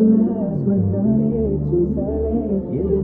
last when I